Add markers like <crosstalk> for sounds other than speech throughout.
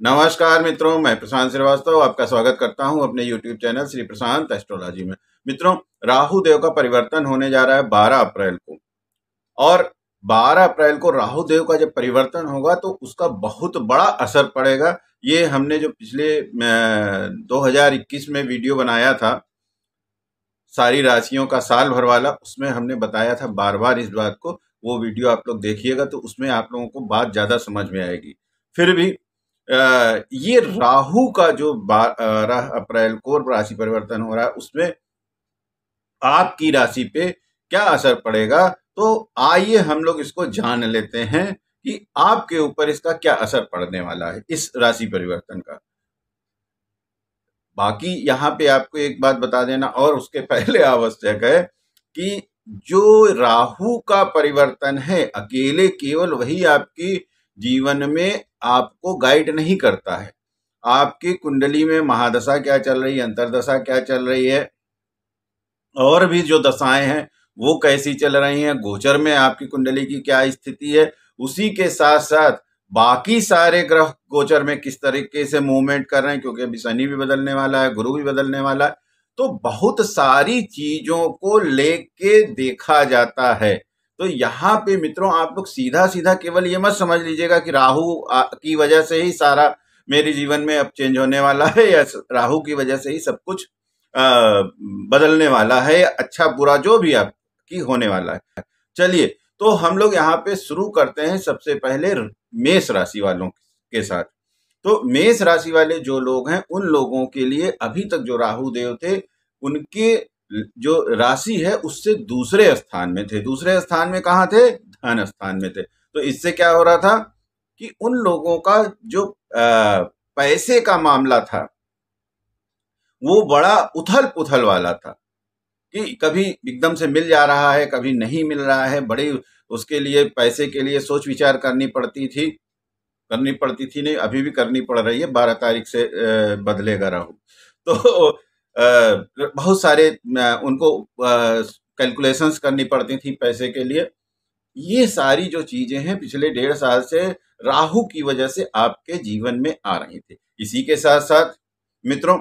नमस्कार मित्रों, मैं प्रशांत श्रीवास्तव आपका स्वागत करता हूँ अपने YouTube channel Shri Prashant astrology में। मित्रों, राहु देव का परिवर्तन होने जा रहा है 12 अप्रैल को। और 12 अप्रैल को राहु देव का जब परिवर्तन होगा तो उसका बहुत बड़ा असर पड़ेगा। ये हमने जो पिछले 2021 में वीडियो बनाया था, सारी राशियों का साल भर वाला, उसमें हमने बताया था बार बार इस बात को। वो वीडियो आप लोग देखिएगा तो उसमें आप लोगों को बात ज़्यादा समझ में आएगी। फिर भी ये राहु का जो बारह अप्रैल को राशि परिवर्तन हो रहा है, उसमें आपकी राशि पे क्या असर पड़ेगा? तो आइए हम लोग इसको जान लेते हैं कि आपके ऊपर इसका क्या असर पड़ने वाला है, इस राशि परिवर्तन का। बाकी यहाँ पे आपको एक बात बता देना, और उसके पहले आवश्यक है कि जो राहु का परिवर्तन है, अकेले केवल वही आपकी जीवन में आपको गाइड नहीं करता है। आपकी कुंडली में महादशा क्या चल रही है, अंतरदशा क्या चल रही है, और भी जो दशाएँ हैं, वो कैसी चल रही हैं, गोचर में आपकी कुंडली की क्या स्थिति है, उसी के साथ साथ बाकी सारे ग्रह गोचर में किस तरीके से मूवमेंट कर रहे हैं, क्योंकि अभी शनि भी बदलने वाला है, गुरु भी बदलने वाला है तो बहुत सारी चीज़ों को लेके देखा जाता है। तो यहाँ पे मित्रों आप लोग सीधा सीधा केवल ये मत समझ लीजिएगा कि राहु की वजह से ही सारा मेरे जीवन में अब चेंज होने वाला है या राहु की वजह से ही सब कुछ आ, बदलने वाला है अच्छा बुरा जो भी आपकी होने वाला है। चलिए तो हम लोग यहाँ पे शुरू करते हैं सबसे पहले मेष राशि वालों के साथ। तो मेष राशि वाले जो लोग हैं उन लोगों के लिए अभी तक जो राहु देव थे उनके जो राशि है उससे दूसरे स्थान में थे। दूसरे स्थान में कहा थे? धन स्थान में थे। तो इससे क्या हो रहा था कि उन लोगों का जो पैसे का मामला था, वो बड़ा उथल पुथल वाला था कि कभी एकदम से मिल जा रहा है, कभी नहीं मिल रहा है। बड़ी उसके लिए, पैसे के लिए सोच विचार करनी पड़ती थी। करनी पड़ती थी नहीं, अभी भी करनी पड़ रही है। बारह तारीख से बदलेगा राहु तो बहुत सारे उनको कैलकुलेशंस करनी पड़ती थी पैसे के लिए। ये सारी जो चीज़ें हैं पिछले डेढ़ साल से राहु की वजह से आपके जीवन में आ रही थी। इसी के साथ साथ, मित्रों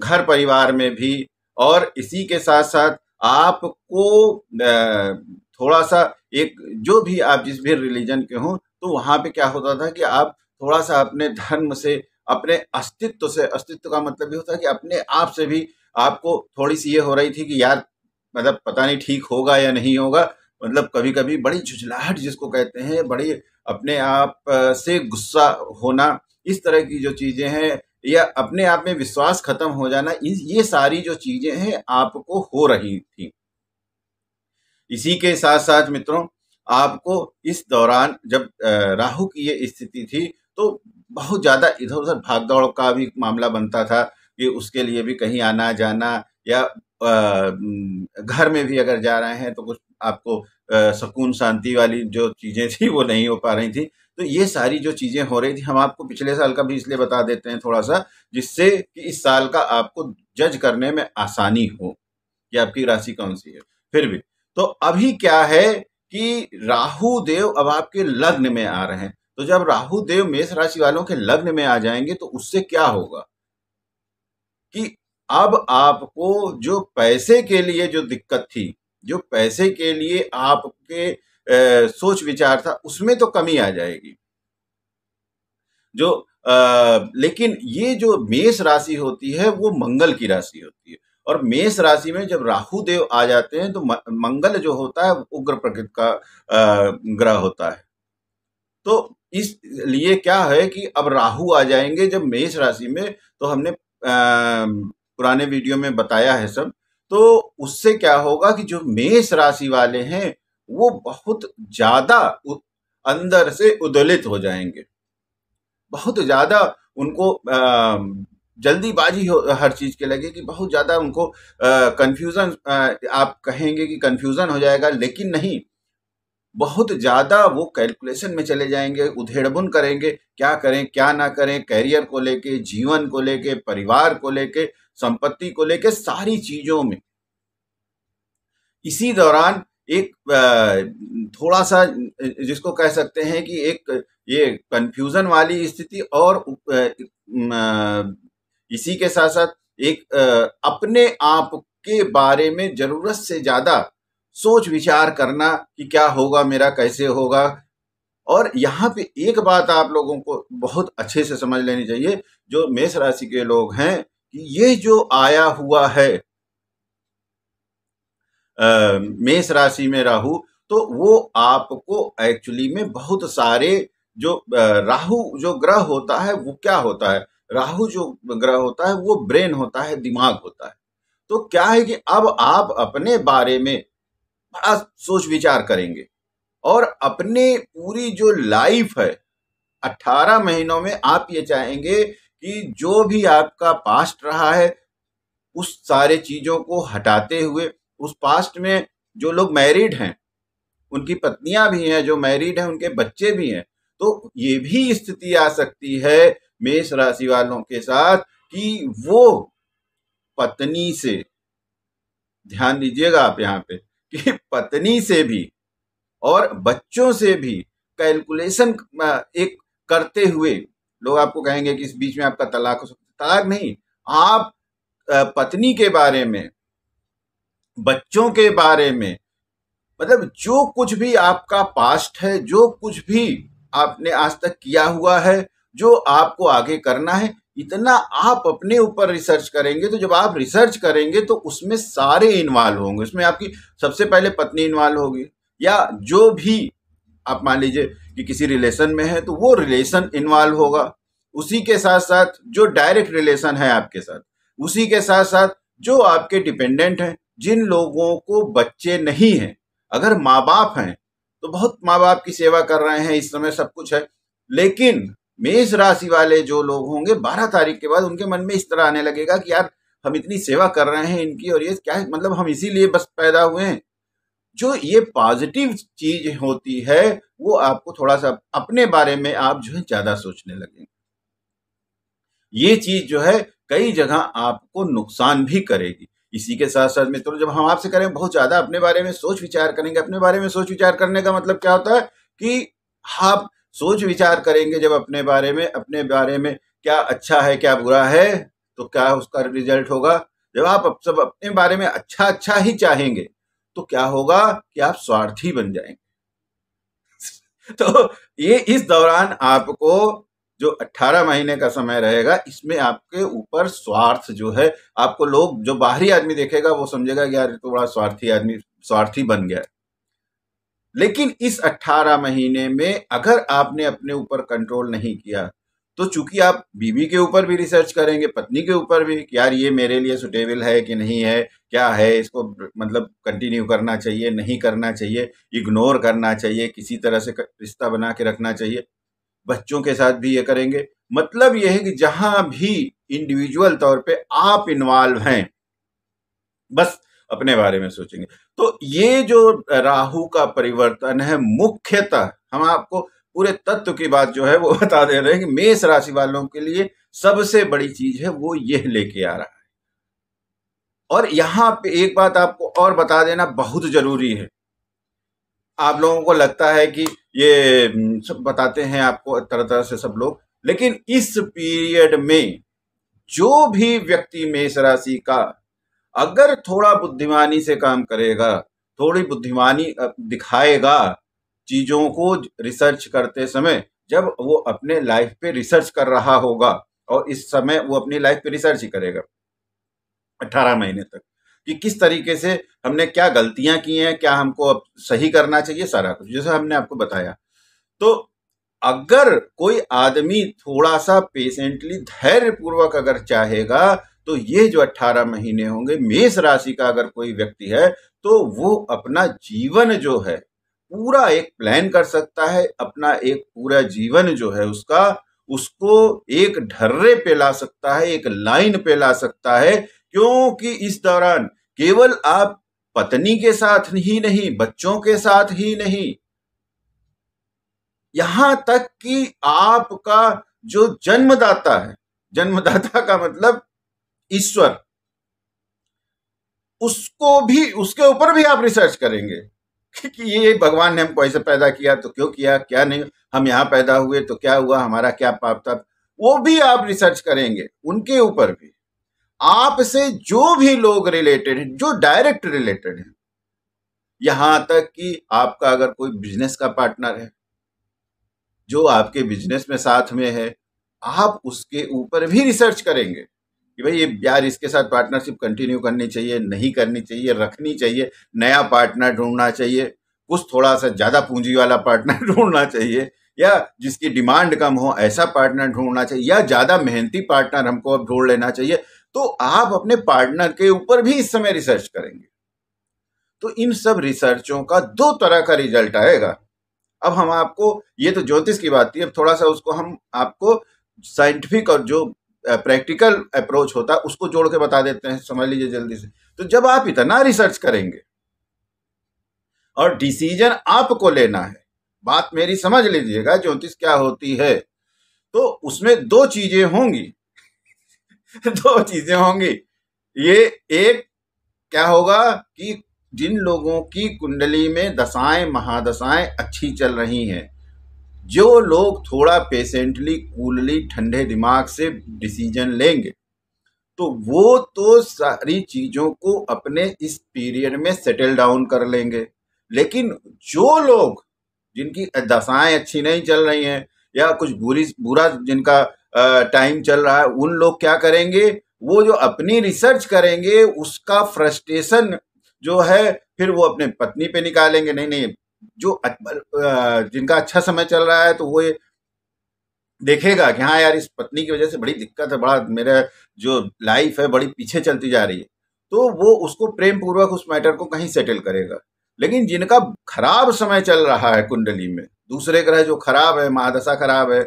घर परिवार में भी और इसी के साथ साथ आपको थोड़ा सा एक, जो भी आप जिस भी रिलीजन के हों तो वहाँ पे क्या होता था कि आप थोड़ा सा अपने धर्म से अपने अस्तित्व से, अस्तित्व का मतलब ये होता है कि अपने आप से भी आपको थोड़ी सी ये हो रही थी कि यार मतलब पता नहीं ठीक होगा या नहीं होगा। मतलब कभी कभी बड़ी झुझलाहट जिसको कहते हैं, बड़ी अपने आप से गुस्सा होना, इस तरह की जो चीज़ें हैं, या अपने आप में विश्वास खत्म हो जाना ये सारी जो चीज़ें हैं आपको हो रही थी। इसी के साथ साथ मित्रों, आपको इस दौरान जब राहु की ये स्थिति थी तो बहुत ज़्यादा इधर उधर भाग दौड़ का भी मामला बनता था कि उसके लिए भी कहीं आना जाना या घर में भी अगर जा रहे हैं तो कुछ आपको सुकून, शांति वाली जो चीज़ें थी वो नहीं हो पा रही थी। तो ये सारी जो चीज़ें हो रही थी, हम आपको पिछले साल का भी इसलिए बता देते हैं थोड़ा सा जिससे कि इस साल का आपको जज करने में आसानी हो कि आपकी राशि कौन सी है। फिर भी तो अभी क्या है कि राहु देव अब आपके लग्न में आ रहे हैं। तो जब राहु देव मेष राशि वालों के लग्न में आ जाएँगे तो उससे क्या होगा? कि अब आपको जो पैसे के लिए जो दिक्कत थी जो पैसे के लिए आपके ए, सोच विचार था उसमें तो कमी आ जाएगी। जो आ, लेकिन ये जो मेष राशि होती है वो मंगल की राशि होती है। और मेष राशि में जब राहु देव आ जाते हैं तो मंगल जो होता है उग्र प्रकृति का ग्रह होता है। तो इसलिए क्या है कि अब राहु आ जाएँगे जब मेष राशि में तो हमने पुराने वीडियो में बताया है सब। तो उससे क्या होगा कि जो मेष राशि वाले हैं, वो बहुत ज़्यादा अंदर से उदलित हो जाएँगे। बहुत ज़्यादा उनको जल्दीबाजी हो, हर चीज़ के लगे कि बहुत ज़्यादा उनको कंफ्यूजन आप कहेंगे कि कंफ्यूजन हो जाएगा, लेकिन नहीं। बहुत ज़्यादा वो कैलकुलेशन में चले जाएँगे, उधेड़बुन करेंगे, क्या करें, क्या ना करें कैरियर को लेके, जीवन को लेके, परिवार को लेके, संपत्ति को लेके, सारी चीज़ों में। इसी दौरान एक थोड़ा सा जिसको कह सकते हैं कि एक, ये कंफ्यूजन वाली स्थिति और इसी के साथ साथ एक अपने आप के बारे में ज़रूरत से ज़्यादा सोच विचार करना कि क्या होगा, मेरा कैसे होगा। और यहाँ पे एक बात आप लोगों को बहुत अच्छे से समझ लेनी चाहिए, जो मेष राशि के लोग हैं कि ये जो आया हुआ है मेष राशि में राहु तो वो आपको एक्चुअली में बहुत सारे जो राहु जो ग्रह होता है, वो क्या होता है? राहु जो ग्रह होता है, वो ब्रेन होता है, दिमाग होता है। तो क्या है कि अब आप अपने बारे में बड़ा सोच विचार करेंगे। और अपने पूरी जो लाइफ है अट्ठारह महीनों में आप ये चाहेंगे कि जो भी आपका पास्ट रहा है, उस सारे चीज़ों को हटाते हुए, उस पास्ट में जो लोग मैरिड हैं, उनकी पत्नियाँ भी हैं, जो मैरिड हैं, उनके बच्चे भी हैं तो ये भी स्थिति आ सकती है मेष राशि वालों के साथ कि वो पत्नी से, ध्यान दीजिएगा आप यहाँ पे कि पत्नी से भी और बच्चों से भी कैलकुलेशन एक करते हुए लोग आपको कहेंगे कि इस बीच में आपका तलाक हो सकता तलाक नहीं, आप पत्नी के बारे में, बच्चों के बारे में मतलब जो कुछ भी आपका पास्ट है, जो कुछ भी आपने आज तक किया हुआ है, जो आपको आगे करना है इतना आप अपने ऊपर रिसर्च करेंगे तो जब आप रिसर्च करेंगे तो उसमें सारे इन्वॉल्व होंगे। उसमें आपकी सबसे पहले पत्नी इन्वॉल्व होगी, या जो भी आप मान लीजिए कि किसी रिलेशन में है तो वो रिलेशन इन्वॉल्व होगा। उसी के साथ साथ जो डायरेक्ट रिलेशन है आपके साथ, उसी के साथ साथ जो आपके डिपेंडेंट हैं, जिन लोगों को बच्चे नहीं हैं, अगर माँ बाप हैं तो बहुत माँ बाप की सेवा कर रहे हैं, इस समय सब कुछ है, लेकिन मेष राशि वाले जो लोग होंगे, बारह तारीख के बाद उनके मन में इस तरह आने लगेगा कि यार, हम इतनी सेवा कर रहे हैं इनकी और ये क्या है? मतलब हम इसीलिए बस पैदा हुए हैं। जो ये पॉजिटिव चीज़ होती है, वो आपको थोड़ा सा अपने बारे में आप जो है ज़्यादा सोचने लगेंगे। ये चीज़ जो है, कई जगह आपको नुकसान भी करेगी। इसी के साथ साथ मित्रों, जब हम आपसे करें, बहुत ज़्यादा अपने बारे में सोच विचार करेंगे। अपने बारे में सोच विचार करने का मतलब क्या होता है कि आप सोच विचार करेंगे जब अपने बारे में, अपने बारे में क्या अच्छा है, क्या बुरा है तो क्या उसका रिज़ल्ट होगा? जब आप सब अपने बारे में अच्छा अच्छा ही चाहेंगे तो क्या होगा कि आप स्वार्थी बन जाएँगे। <laughs> तो ये इस दौरान आपको जो 18 महीने का समय रहेगा, इसमें आपके ऊपर स्वार्थ जो है, आपको लोग, जो बाहरी आदमी देखेगा, वो समझेगा कि यार तो बड़ा स्वार्थी आदमी, स्वार्थी बन गया लेकिन इस 18 महीने में अगर आपने अपने ऊपर कंट्रोल नहीं किया तो चूँकि आप बीवी के ऊपर भी रिसर्च करेंगे, पत्नी के ऊपर भी कि यार ये मेरे लिए सुटेबल है कि नहीं है, क्या है, इसको मतलब कंटिन्यू करना चाहिए, नहीं करना चाहिए इग्नोर करना चाहिए, किसी तरह से रिश्ता बना के रखना चाहिए, बच्चों के साथ भी ये करेंगे। मतलब ये है कि जहाँ भी इंडिविजुअल तौर पे आप इन्वॉल्व हैं, बस अपने बारे में सोचेंगे। तो ये जो राहु का परिवर्तन है, मुख्यतः हम आपको पूरे तत्व की बात जो है वो <laughs> बता दे रहे हैं कि मेष राशि वालों के लिए सबसे बड़ी चीज़ है वो ये लेके आ रहा है। और यहाँ पे एक बात आपको और बता देना बहुत ज़रूरी है। आप लोगों को लगता है कि ये सब बताते हैं आपको तरह तरह से सब लोग, लेकिन इस पीरियड में जो भी व्यक्ति मेष राशि का अगर थोड़ा बुद्धिमानी से काम करेगा, थोड़ी बुद्धिमानी दिखाएगा चीज़ों को रिसर्च करते समय, जब वो अपने लाइफ पे रिसर्च कर रहा होगा और इस समय वो अपनी लाइफ पे रिसर्च ही करेगा, अठारह महीने तक, कि किस तरीके से हमने क्या गलतियाँ की हैं, क्या हमको अब सही करना चाहिए, सारा कुछ, जैसे हमने आपको बताया। तो अगर कोई आदमी थोड़ा सा पेशेंटली धैर्य पूर्वक अगर चाहेगा तो ये जो 18 महीने होंगे, मेष राशि का अगर कोई व्यक्ति है तो वो अपना जीवन जो है, पूरा एक प्लान कर सकता है, अपना एक पूरा जीवन जो है उसका, उसको एक ढर्रे पे ला सकता है, एक लाइन पे ला सकता है, क्योंकि इस दौरान केवल आप पत्नी के साथ ही नहीं, बच्चों के साथ ही नहीं। यहाँ तक कि आपका जो जन्मदाता है, जन्मदाता का मतलब ईश्वर, उसको भी, उसके ऊपर भी आप रिसर्च करेंगे कि ये भगवान ने हमको ऐसे पैदा किया तो क्यों किया, क्या नहीं, हम यहाँ पैदा हुए तो क्या हुआ, हमारा क्या पाप था, वो भी आप रिसर्च करेंगे, उनके ऊपर भी। आपसे जो भी लोग रिलेटेड हैं, जो डायरेक्ट रिलेटेड हैं, यहाँ तक कि आपका अगर कोई बिज़नेस का पार्टनर है, जो आपके बिज़नेस में साथ में है, आप उसके ऊपर भी रिसर्च करेंगे। कि भाई ये यार इसके साथ पार्टनरशिप कंटिन्यू करनी चाहिए, नहीं करनी चाहिए, रखनी चाहिए, नया पार्टनर ढूंढना चाहिए, कुछ थोड़ा सा ज़्यादा पूंजी वाला पार्टनर <laughs> ढूंढना चाहिए, या जिसकी डिमांड कम हो, ऐसा पार्टनर ढूंढना चाहिए, या ज़्यादा मेहनती पार्टनर हमको अब ढूंढ लेना चाहिए तो आप अपने पार्टनर के ऊपर भी इस समय रिसर्च करेंगे। तो इन सब रिसर्चों का दो तरह का रिज़ल्ट आएगा। अब हम आपको, ये तो ज्योतिष की बात थी, अब थोड़ा सा उसको हम आपको साइंटिफिक और जो प्रैक्टिकल अप्रोच होता है उसको जोड़ के बता देते हैं, समझ लीजिए जल्दी से। तो जब आप इतना रिसर्च करेंगे, और डिसीज़न आपको लेना है, बात मेरी समझ लीजिएगा, ज्योतिष क्या होती है तो उसमें दो चीज़ें होंगी। <laughs> दो चीज़ें होंगी। ये एक, क्या होगा कि जिन लोगों की कुंडली में दशाएँ, महादशाएँ अच्छी चल रही हैं जो लोग थोड़ा पेशेंटली कूलली ठंडे दिमाग से डिसीज़न लेंगे तो वो तो सारी चीज़ों को अपने इस पीरियड में सेटल डाउन कर लेंगे। लेकिन जो लोग जिनकी दशाएँ अच्छी नहीं चल रही हैं, या कुछ बुरी, बुरा जिनका टाइम चल रहा है, उन लोग क्या करेंगे? वो जो अपनी रिसर्च करेंगे, उसका फ्रस्ट्रेशन जो है, फिर वो अपने पत्नी पे निकालेंगे। नहीं नहीं जो जिनका अच्छा समय चल रहा है तो वो ये देखेगा कि हाँ यार, इस पत्नी की वजह से बड़ी दिक्कत है, बड़ा मेरा जो लाइफ है, बड़ी पीछे चलती जा रही है। तो वो उसको प्रेम पूर्वक उस मैटर को कहीं सेटल करेगा। लेकिन जिनका खराब समय चल रहा है कुंडली में, दूसरे ग्रह जो खराब है, महादशा खराब है,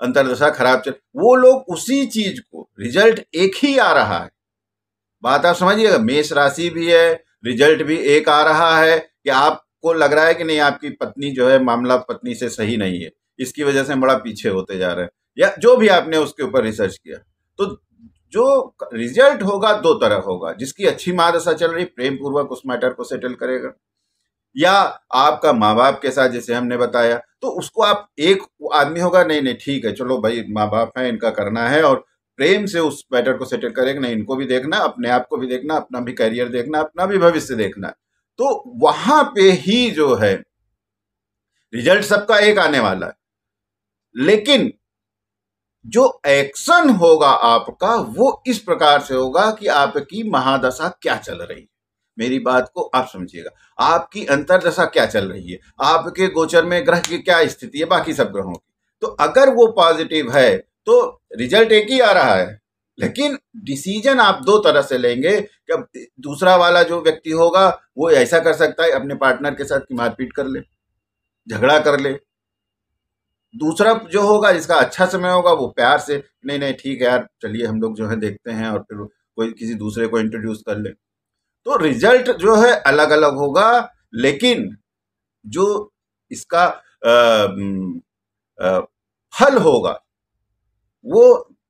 अंतरदशा खराब चल, वो लोग उसी चीज़ को रिज़ल्ट एक ही आ रहा है। बात आप समझिएगा, मेष राशि भी है रिज़ल्ट भी एक आ रहा है कि आपको लग रहा है कि नहीं, आपकी पत्नी जो है, मामला पत्नी से सही नहीं है। इसकी वजह से बड़ा पीछे होते जा रहे हैं। या जो भी आपने उसके ऊपर रिसर्च किया। तो जो रिज़ल्ट होगा, दो तरह होगा। जिसकी अच्छी महादशा चल रही प्रेम पूर्वक उस मैटर को सेटल करेगा। या आपका माँ बाप के साथ, जैसे हमने बताया तो उसको आप एक आदमी होगा, नहीं नहीं, ठीक है, चलो भाई माँ बाप है, इनका करना है, और प्रेम से उस मैटर को सेटल करेगा नहीं, इनको भी देखना, अपने आप को भी देखना, अपना भी करियर देखना, अपना भी भविष्य देखना। तो वहाँ पे ही जो है, रिज़ल्ट सबका एक आने वाला है। लेकिन जो एक्शन होगा आपका, वो इस प्रकार से होगा कि आपकी महादशा क्या चल रही है। मेरी बात को आप समझिएगा। आपकी अंतरदशा क्या चल रही है? आपके गोचर में ग्रह की क्या स्थिति है? बाकी सब ग्रहों की। तो अगर वो पॉजिटिव है तो रिज़ल्ट एक ही आ रहा है। लेकिन डिसीज़न आप दो तरह से लेंगे कि दूसरा वाला जो व्यक्ति होगा वो ऐसा कर सकता है अपने पार्टनर के साथ मारपीट कर ले झगड़ा कर ले। दूसरा जो होगा जिसका अच्छा समय होगा वो प्यार से नहीं नहीं ठीक है यार चलिए हम लोग जो है देखते हैं और फिर कोई किसी दूसरे को इंट्रोड्यूस कर ले। तो रिज़ल्ट जो है अलग अलग होगा लेकिन जो इसका आ, आ, फल होगा वो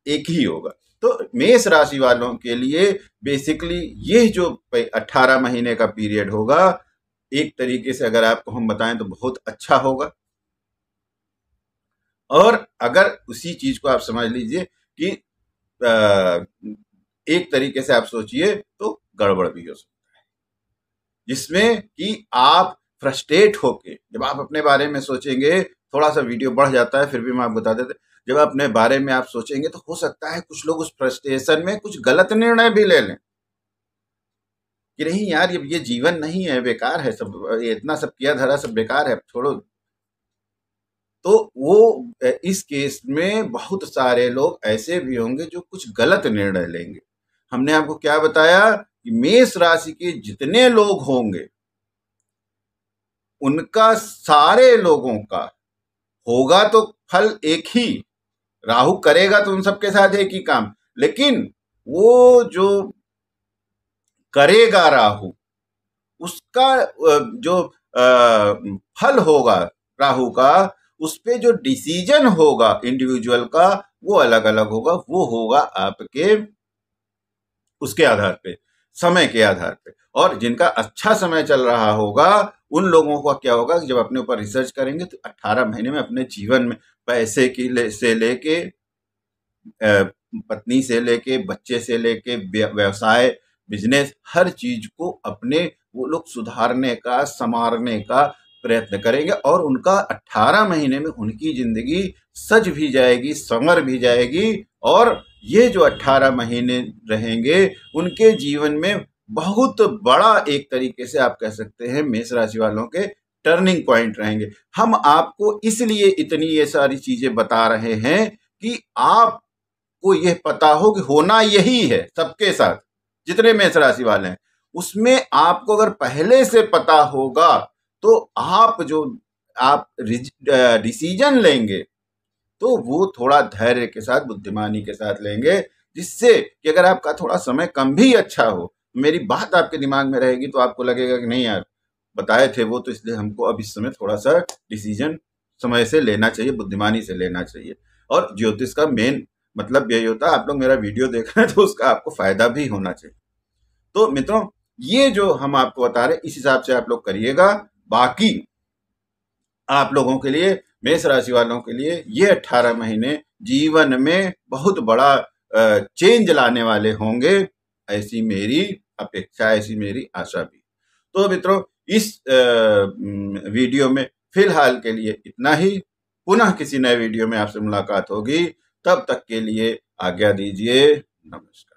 एक ही होगा। तो मेष राशि वालों के लिए बेसिकली ये जो अट्ठारह महीने का पीरियड होगा, एक तरीके से अगर आपको हम बताएँ तो बहुत अच्छा होगा। और अगर उसी चीज़ को आप समझ लीजिए कि एक तरीके से आप सोचिए तो गड़बड़ भी हो सकता है। जिसमें कि आप फ्रस्ट्रेट होके, जब आप अपने बारे में सोचेंगे, थोड़ा सा वीडियो बढ़ जाता है, फिर भी मैं आपको बता देते जब अपने बारे में आप सोचेंगे तो हो सकता है कुछ लोग उस फ्रस्ट्रेशन में कुछ गलत निर्णय भी ले लें। कि नहीं यार, ये ये जीवन नहीं है, बेकार है सब इतना सब किया, धरा सब बेकार है छोड़ो। तो वो इस केस में बहुत सारे लोग ऐसे भी होंगे जो कुछ गलत निर्णय लेंगे। हमने आपको क्या बताया कि मेष राशि के जितने लोग होंगे, उनका सारे लोगों का होगा तो फल एक ही। राहु करेगा तो उन सबके साथ एक ही काम। लेकिन वो जो करेगा राहु, उसका जो फल होगा राहु का, उस पर जो डिसीज़न होगा इंडिविजुअल का, वो अलग अलग होगा, वो होगा आपके, उसके आधार पे, समय के आधार पे। और जिनका अच्छा समय चल रहा होगा उन लोगों का क्या होगा जब अपने ऊपर रिसर्च करेंगे तो 18 महीने में अपने जीवन में पैसे की ले, से लेके पत्नी से लेके बच्चे से लेके व्यवसाय बिज़नेस हर चीज़ को अपने वो लोग सुधारने का संवारने का प्रयत्न करेंगे और उनका 18 महीने में उनकी ज़िंदगी सज भी जाएगी संवर भी जाएगी और ये जो 18 महीने रहेंगे उनके जीवन में बहुत बड़ा एक तरीके से आप कह सकते हैं मेष राशि वालों के टर्निंग पॉइंट रहेंगे। हम आपको इसलिए इतनी ये सारी चीज़ें बता रहे हैं कि आपको यह पता हो कि होना यही है सबके साथ, जितने मेष राशि वाले हैं। उसमें आपको अगर पहले से पता होगा तो आप जो, आप डिसीज़न लेंगे तो वो थोड़ा धैर्य के साथ, बुद्धिमानी के साथ लेंगे, जिससे कि अगर आपका थोड़ा समय कम भी अच्छा हो मेरी बात आपके दिमाग में रहेगी तो आपको लगेगा कि नहीं यार, बताए थे वो तो इसलिए हमको अब इस समय थोड़ा सा डिसीज़न समय से लेना चाहिए, बुद्धिमानी से लेना चाहिए। और ज्योतिष का मेन मतलब यही होता है, आप लोग मेरा वीडियो देख रहे हैं तो उसका आपको फ़ायदा भी होना चाहिए। तो मित्रों, ये जो हम आपको बता रहे इस हिसाब से आप लोग करिएगा। बाकी आप लोगों के लिए, मेष राशि वालों के लिए ये अट्ठारह महीने जीवन में बहुत बड़ा चेंज लाने वाले होंगे। ऐसी मेरी अपेक्षा ऐसी मेरी आशा भी। तो मित्रों, इस वीडियो में फ़िलहाल के लिए इतना ही। पुनः किसी नए वीडियो में आपसे मुलाकात होगी। तब तक के लिए आज्ञा दीजिए। नमस्कार।